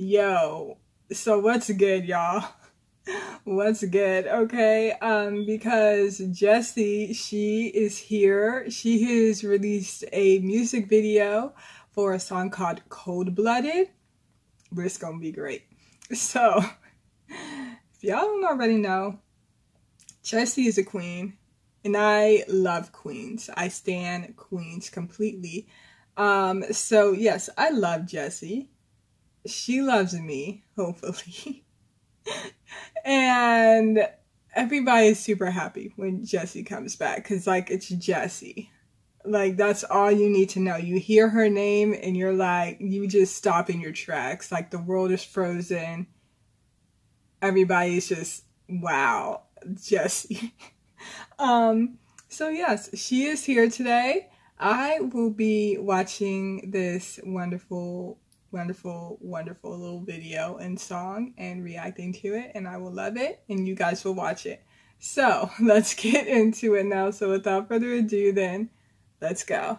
Yo, so what's good, y'all? What's good? Okay, um, because Jessi, she is here. She has released a music video for a song called Cold Blooded. It's gonna be great. So, if y'all don't already know, Jessi is a queen, and I love queens. I stand queens completely. Um, so yes, I love Jessi she loves me, hopefully. and everybody is super happy when Jessi comes back because, like, it's Jessi. Like, that's all you need to know. You hear her name and you're like, you just stop in your tracks. Like, the world is frozen. Everybody's just, wow, Jessi. um, so, yes, she is here today. I will be watching this wonderful wonderful, wonderful little video and song and reacting to it, and I will love it, and you guys will watch it. So let's get into it now. So without further ado, then let's go.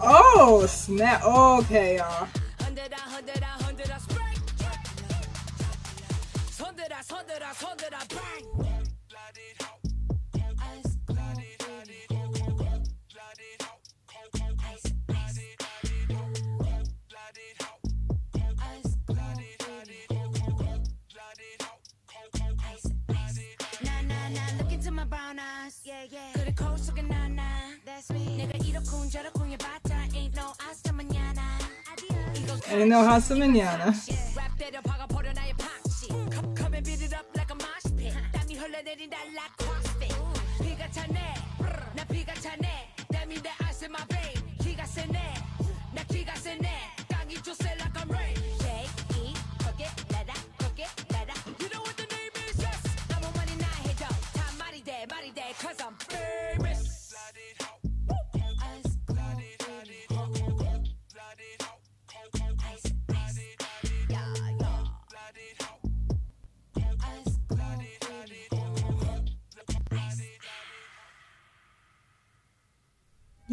Oh snap! Okay, y'all. Ain't no hasta mañana.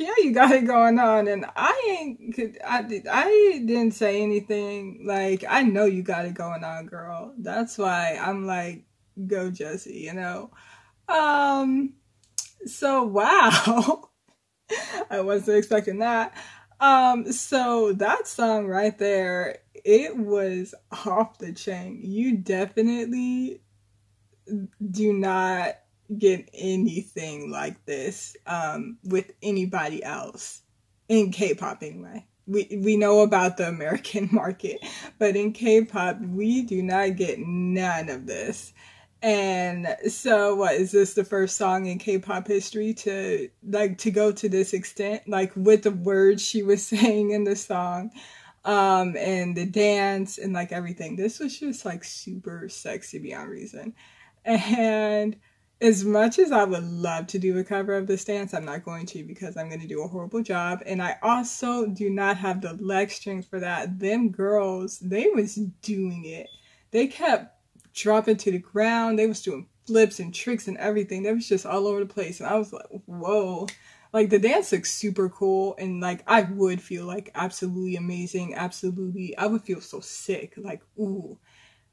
it going on. And I ain't, I, I didn't say anything. Like, I know you got it going on, girl. That's why I'm like, go Jessi. you know? Um, so wow. I wasn't expecting that. Um, so that song right there, it was off the chain. You definitely do not get anything like this um, with anybody else in K-pop anyway. We we know about the American market, but in K-pop we do not get none of this. And so what is this the first song in K-pop history to like to go to this extent like with the words she was saying in the song um and the dance and like everything. This was just like super sexy beyond reason. And as much as I would love to do a cover of this dance, I'm not going to because I'm going to do a horrible job. And I also do not have the leg strength for that. Them girls, they was doing it. They kept dropping to the ground. They was doing flips and tricks and everything. They was just all over the place. And I was like, whoa. Like the dance looks super cool and like I would feel like absolutely amazing. Absolutely. I would feel so sick. Like, ooh.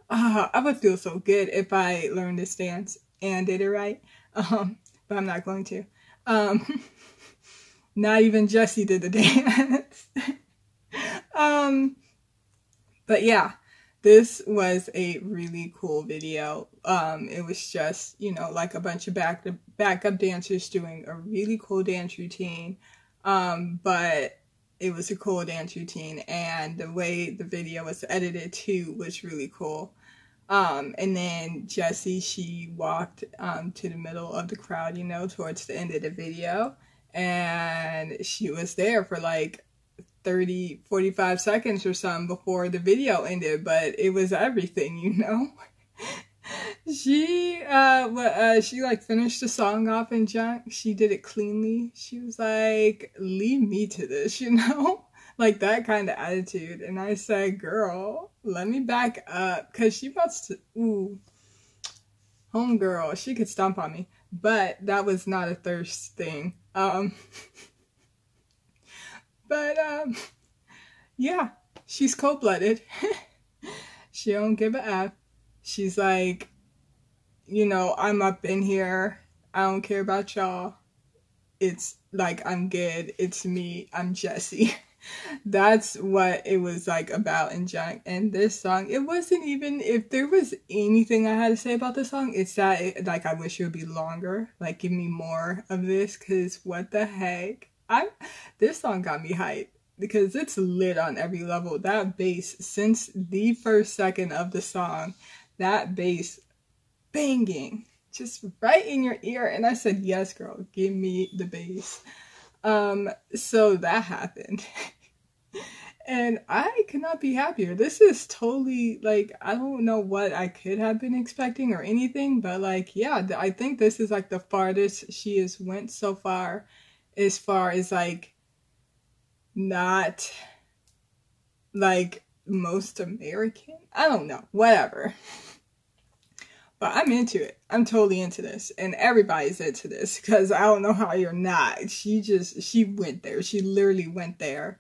Uh, I would feel so good if I learned this dance and did it right. Um, but I'm not going to. Um, not even Jessi did the dance. um, but yeah, this was a really cool video. Um, it was just, you know, like a bunch of back backup dancers doing a really cool dance routine. Um, but it was a cool dance routine and the way the video was edited too was really cool. Um, and then Jessi, she walked um, to the middle of the crowd, you know, towards the end of the video. And she was there for like 30, 45 seconds or something before the video ended, but it was everything, you know? she, uh, uh, she like finished the song off in junk. She did it cleanly. She was like, leave me to this, you know? Like that kind of attitude. And I said, girl, let me back up because she wants to, ooh, homegirl, she could stomp on me. But that was not a thirst thing. Um, but, um, yeah, she's cold-blooded. she don't give a F. She's like, you know, I'm up in here. I don't care about y'all. It's like I'm good. It's me. I'm Jessi. that's what it was like about in Junk. And this song, it wasn't even, if there was anything I had to say about this song, it's that, it, like, I wish it would be longer. Like, give me more of this, because what the heck? I, this song got me hyped because it's lit on every level. That bass, since the first second of the song, that bass banging just right in your ear. And I said, yes, girl, give me the bass. Um, so that happened. and I could not be happier. This is totally like I don't know what I could have been expecting or anything, but like yeah, I think this is like the farthest she has went so far as far as like not like most American. I don't know, whatever. But I'm into it. I'm totally into this. And everybody's into this because I don't know how you're not. She just, she went there. She literally went there.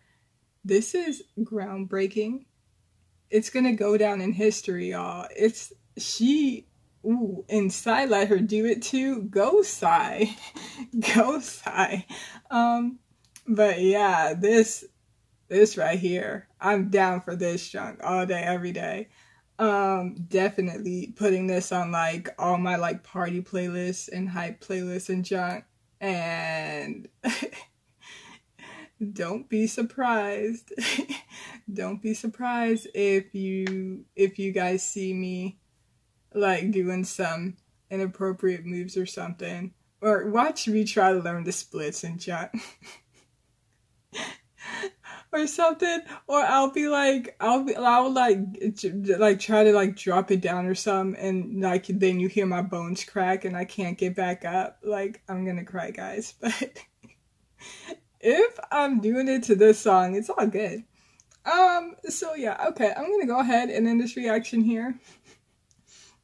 This is groundbreaking. It's going to go down in history, y'all. It's, she, ooh, and Psy let her do it too. Go Psy. go Psy. Um, but yeah, this, this right here, I'm down for this junk all day, every day um definitely putting this on like all my like party playlists and hype playlists and junk. And don't be surprised. Don't be surprised if you if you guys see me like doing some inappropriate moves or something. Or watch me try to learn the splits and junk or something, or I'll be like, I'll be, I'll like, like try to like drop it down or something, and like then you hear my bones crack and I can't get back up. Like I'm gonna cry, guys. But if I'm doing it to this song, it's all good. Um. So yeah. Okay. I'm gonna go ahead and end this reaction here.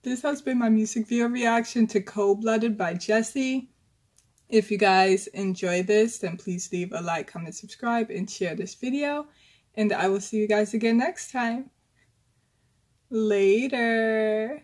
This has been my music video reaction to Cold Blooded by Jessi. If you guys enjoy this, then please leave a like, comment, subscribe, and share this video. And I will see you guys again next time. Later.